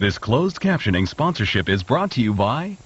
This closed captioning sponsorship is brought to you by